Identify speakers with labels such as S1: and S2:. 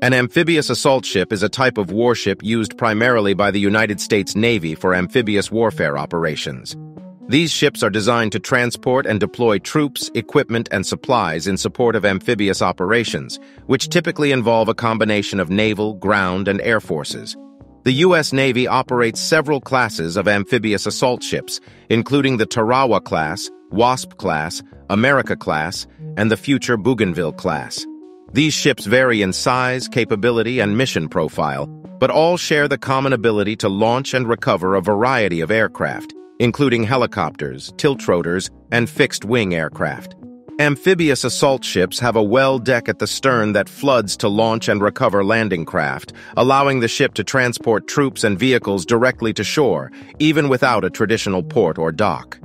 S1: An amphibious assault ship is a type of warship used primarily by the United States Navy for amphibious warfare operations. These ships are designed to transport and deploy troops, equipment, and supplies in support of amphibious operations, which typically involve a combination of naval, ground, and air forces. The U.S. Navy operates several classes of amphibious assault ships, including the Tarawa class, Wasp class, America class, and the future Bougainville class. These ships vary in size, capability, and mission profile, but all share the common ability to launch and recover a variety of aircraft, including helicopters, tiltrotors, and fixed-wing aircraft. Amphibious assault ships have a well deck at the stern that floods to launch and recover landing craft, allowing the ship to transport troops and vehicles directly to shore, even without a traditional port or dock.